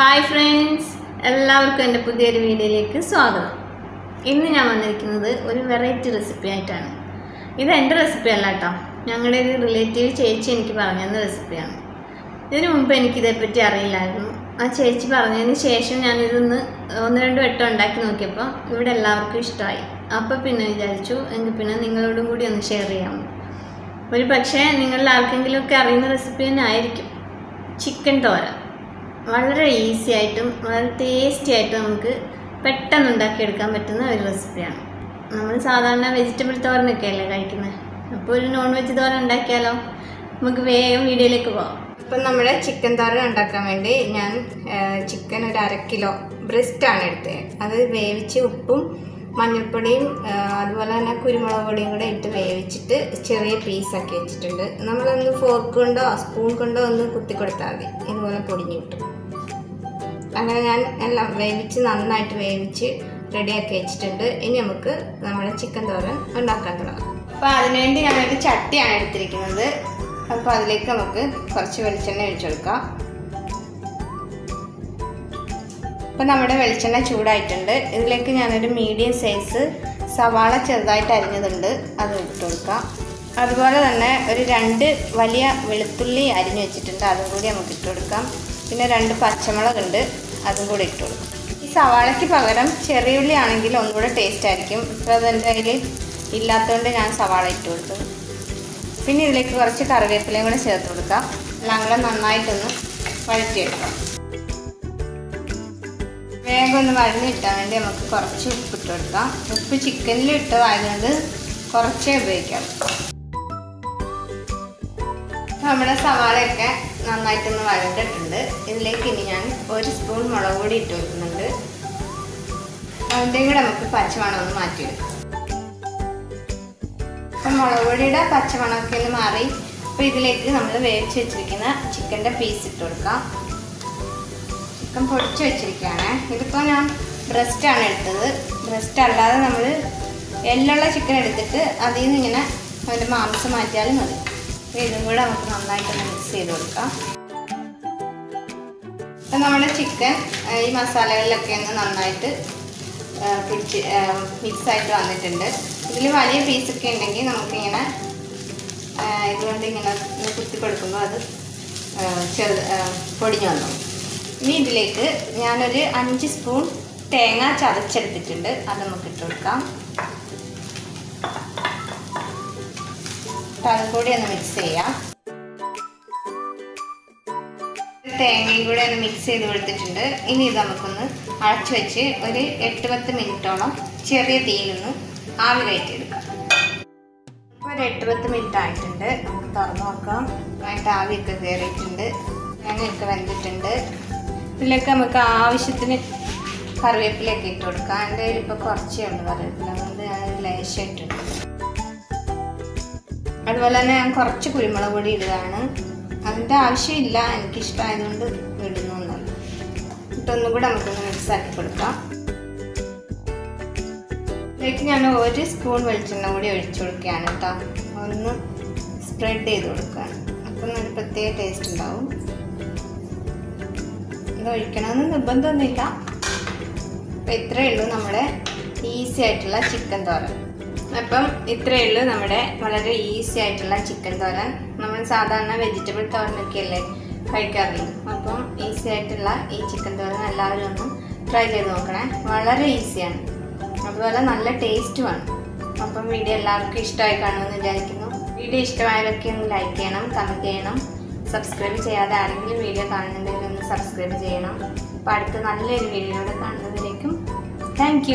Hi friends എല്ലാവർക്കും എന്റെ പുതിയൊരു വീഡിയോയിലേക്ക് സ്വാഗതം. ഇന്ന് ഞാൻ വന്നിരിക്കുന്നത് ഒരു വെറൈറ്റി റെസിപ്പി ആയിട്ടാണ്. ഇത് എന്റെ റെസിപ്പി അല്ല കേട്ടോ. ഞങ്ങളുടെ ഒരു റിലേറ്റീവ് ചേച്ചി എനിക്ക് പറഞ്ഞു തന്ന റെസിപ്പിയാണ് ഇതിനു മുമ്പ് എനിക്കിതേപ്പറ്റി അറിയില്ലായിരുന്നു. ആ ചേച്ചി പറഞ്ഞതിന് ശേഷം ഞാനിതൊന്ന് ഒന്ന് രണ്ട് വട്ടം ഉണ്ടാക്കി നോക്കിയപ്പോൾ ഇവിടെ എല്ലാവർക്കും ഇഷ്ടമായി. അപ്പോൾ പിന്നെ വിചാരിച്ചു എങ്കിൽ പിന്നെ നിങ്ങളോടും കൂടി ഒന്ന് ഷെയർ ചെയ്യാമോ ഒരു പക്ഷേ നിങ്ങളിൽ ആർക്കെങ്കിലുമൊക്കെ അറിയുന്ന റെസിപ്പി തന്നെ ആയിരിക്കും. ചിക്കൻ തോര വളരെ ഈസി ആയിട്ടും വളരെ ടേസ്റ്റി ആയിട്ടും നമുക്ക് പെട്ടെന്ന് ഉണ്ടാക്കിയെടുക്കാൻ പറ്റുന്ന ഒരു റെസിപ്പിയാണ് നമ്മൾ സാധാരണ വെജിറ്റബിൾ തോരനൊക്കെ അല്ലേ കഴിക്കുന്നത് അപ്പോൾ ഒരു നോൺ വെജ് തോരൻ ഉണ്ടാക്കിയാലോ? നമുക്ക് വേഗം വീഡിയോയിലേക്ക് പോകാം ഇപ്പം നമ്മുടെ ചിക്കൻ തോരൻ ഉണ്ടാക്കാൻ വേണ്ടി ഞാൻ ചിക്കൻ ഒരു അര കിലോ ബ്രസ്റ്റാണ് എടുത്തത്. അത് വേവിച്ച് ഉപ്പും മഞ്ഞൾപ്പൊടിയും അതുപോലെ തന്നെ കുരുമുളക് പൊടിയും കൂടെ ഇട്ട് വേവിച്ചിട്ട് ചെറിയ പീസാക്കി വെച്ചിട്ടുണ്ട്. നമ്മളൊന്ന് ഫോർക്ക് കൊണ്ടോ സ്പൂൺ കൊണ്ടോ ഒന്ന് കുത്തി കൊടുത്താൽ മതി. ഇതുപോലെ പൊടിഞ്ഞു കിട്ടും. അങ്ങനെ ഞാൻ എല്ലാം വേവിച്ച് നന്നായിട്ട് വേവിച്ച് റെഡിയാക്കി വെച്ചിട്ടുണ്ട്. ഇനി നമുക്ക് നമ്മുടെ ചിക്കൻ തോരൻ ഉണ്ടാക്കാൻ തുടങ്ങാം. അപ്പോൾ അതിനുവേണ്ടി ഞാനൊരു ചട്ടിയാണ് എടുത്തിരിക്കുന്നത്. അപ്പോൾ അതിലേക്ക് നമുക്ക് കുറച്ച് വെളിച്ചെണ്ണ ഒഴിച്ചു കൊടുക്കാം. അപ്പോൾ നമ്മുടെ വെളിച്ചെണ്ണ ചൂടായിട്ടുണ്ട്. ഇതിലേക്ക് ഞാനൊരു മീഡിയം സൈസ് സവാള ചെറുതായിട്ട് അരിഞ്ഞതുണ്ട്. അത് ഇട്ട് കൊടുക്കാം. അതുപോലെ തന്നെ ഒരു രണ്ട് വലിയ വെളുത്തുള്ളി അരിഞ്ഞു വെച്ചിട്ടുണ്ട്. അതും കൂടി നമുക്ക് ഇട്ട് കൊടുക്കാം. പിന്നെ രണ്ട് പച്ചമുളകുണ്ട്. അതും കൂടി ഇട്ട് കൊടുക്കാം. ഈ സവാളയ്ക്ക് പകരം ചെറിയ ഉള്ളി ആണെങ്കിൽ ഒന്നുകൂടെ ടേസ്റ്റ് ആയിരിക്കും. ഇപ്പോൾ അതെന്റെ കയ്യിൽ ഇല്ലാത്തതുകൊണ്ട് ഞാൻ സവാള ഇട്ട് കൊടുത്തു. പിന്നെ ഇതിലേക്ക് കുറച്ച് കറിവേപ്പിലയും കൂടെ ചേർത്ത് കൊടുക്കാം. എല്ലാം നന്നായിട്ടൊന്ന് വഴറ്റിയെടുക്കാം. വേഗം ഒന്ന് വഴഞ്ഞ് കിട്ടാൻ വേണ്ടി നമുക്ക് കുറച്ച് ഉപ്പ് ഇട്ട് കൊടുക്കാം ഉപ്പ് ചിക്കനിൽ ഇട്ട് ഇട്ടതായതുകൊണ്ട് കുറച്ചേ ഉപയോഗിക്കാം. നമ്മുടെ സവാളയൊക്കെ നന്നായിട്ടൊന്ന് വഴണ്ടിട്ടുണ്ട് ഇതിലേക്ക് ഇനി ഞാൻ ഒരു സ്പൂൺ മുളക് പൊടി ഇട്ട് കൊടുക്കുന്നുണ്ട്. അതിന്റെയും കൂടെ നമുക്ക് പച്ചമണം ഒന്ന് മാറ്റിയെടുക്കാം. അപ്പം മുളക് പൊടിയുടെ പച്ചമണമൊക്കെ ഒന്ന് മാറി. അപ്പോൾ ഇതിലേക്ക് നമ്മൾ വേവിച്ച് വെച്ചിരിക്കുന്ന ചിക്കന്റെ പീസ് ഇട്ട് കൊടുക്കാം. ചിക്കൻ പൊടിച്ച് വെച്ചിരിക്കുകയാണ്. ഇതിപ്പോൾ ഞാൻ ബ്രസ്റ്റാണ് എടുത്തത്. ബ്രസ്റ്റ് അല്ലാതെ നമ്മൾ എല്ലുള്ള ചിക്കൻ എടുത്തിട്ട് അതിൽ നിന്ന് ഇങ്ങനെ അതിന്റെ മാംസം മാറ്റിയാലും മതി. അപ്പോൾ ഇതും കൂടെ നമുക്ക് നന്നായിട്ടൊന്ന് മിക്സ് ചെയ്ത് കൊടുക്കാം. അപ്പം നമ്മുടെ ചിക്കൻ ഈ മസാലകളിലൊക്കെ ഒന്ന് നന്നായിട്ട് പിടിച്ച് മിക്സായിട്ട് വന്നിട്ടുണ്ട്. ഇതിൽ വലിയ പീസൊക്കെ ഉണ്ടെങ്കിൽ നമുക്കിങ്ങനെ ഇതുകൊണ്ട് ഇങ്ങനെ കുത്തി കൊടുക്കുമ്പോൾ അത് ചെറു പൊടിഞ്ഞു വന്നു ഇനി ഇതിലേക്ക് ഞാനൊരു അഞ്ച് സ്പൂൺ തേങ്ങ ചതച്ചെടുത്തിട്ടുണ്ട്. അത് നമുക്ക് ഇട്ട് കൊടുക്കാം. അതും കൂടി ഒന്ന് മിക്സ് ചെയ്യാം. തേങ്ങയും കൂടി ഒന്ന് മിക്സ് ചെയ്ത് കൊടുത്തിട്ടുണ്ട്. ഇനി ഇത് നമുക്കൊന്ന് അടച്ചു വെച്ച് ഒരു എട്ട് പത്ത് മിനിറ്റോളം ചെറിയ തീയിലൊന്ന് ആവി കയറ്റിയെടുക്കാം. ഇപ്പോൾ ഒരു എട്ട് പത്ത് മിനിറ്റ് ആയിട്ടുണ്ട്. നമുക്ക് തുറന്നു നോക്കാം. നന്നായിട്ട് ആവിയൊക്കെ കയറിയിട്ടുണ്ട് തേങ്ങയൊക്കെ വെന്തിട്ടുണ്ട്. ഇതിലേക്ക് നമുക്ക് ആവശ്യത്തിന് കറിവേപ്പിലൊക്കെ ഇട്ട് കൊടുക്കാം. എന്റെ കയ്യിൽ ഇപ്പോൾ കുറച്ചേ ഉള്ളൂ കറിവേപ്പില. അതുകൊണ്ട് ഞാൻ ലേശം ഇട്ടിട്ടുണ്ട് അതുപോലെ തന്നെ ഞാൻ കുറച്ച് കുരുമുളക് പൊടി ഇടുകയാണ്. അതിന്റെ ആവശ്യമില്ല. എനിക്കിഷ്ടമായതുകൊണ്ട് ഇടുന്നു എന്നല്ല ഇട്ടൊന്നും കൂടെ നമുക്കൊന്ന് മിക്സ് ആക്കി കൊടുക്കാം. ഇതിലേക്ക് ഞാൻ ഒരു സ്പൂൺ വെളിച്ചെണ്ണ കൂടി ഒഴിച്ചു കൊടുക്കുകയാണ് കേട്ടോ. ഒന്ന് സ്പ്രെഡ് ചെയ്ത് കൊടുക്കുകയാണ്. അപ്പം നല്ല പ്രത്യേക ടേസ്റ്റ് ഉണ്ടാവും. ഇത് ഒഴിക്കണമെന്ന് നിർബന്ധമൊന്നുമില്ല അപ്പം ഇത്രയേ ഉള്ളൂ നമ്മുടെ ഈസി ആയിട്ടുള്ള ചിക്കൻ തോരൻ. അപ്പം ഇത്രയേ ഉള്ളൂ നമ്മുടെ വളരെ ഈസി ആയിട്ടുള്ള ചിക്കൻ തോരൻ. നമ്മൾ സാധാരണ വെജിറ്റബിൾ തോരനൊക്കെയല്ലേ കഴിക്കാറുള്ളൂ അപ്പം ഈസി ആയിട്ടുള്ള ഈ ചിക്കൻ തോരൻ എല്ലാവരും ഒന്ന് ട്രൈ ചെയ്ത് നോക്കണേ. വളരെ ഈസിയാണ്. അതുപോലെ നല്ല ടേസ്റ്റുമാണ് അപ്പം വീഡിയോ എല്ലാവർക്കും ഇഷ്ടമായി കാണുമെന്ന് വിചാരിക്കുന്നു. വീഡിയോ ഇഷ്ടമായവരൊക്കെ ഒന്ന് ലൈക്ക് ചെയ്യണം കമന്റ് ചെയ്യണം. സബ്സ്ക്രൈബ് ചെയ്യാതെ ആരെങ്കിലും വീഡിയോ കാണുന്നുണ്ടെങ്കിൽ ഒന്ന് സബ്സ്ക്രൈബ് ചെയ്യണം. അപ്പോൾ അടുത്ത നല്ലൊരു വീഡിയോയിലൂടെ കാണുന്നതിലേക്കും താങ്ക്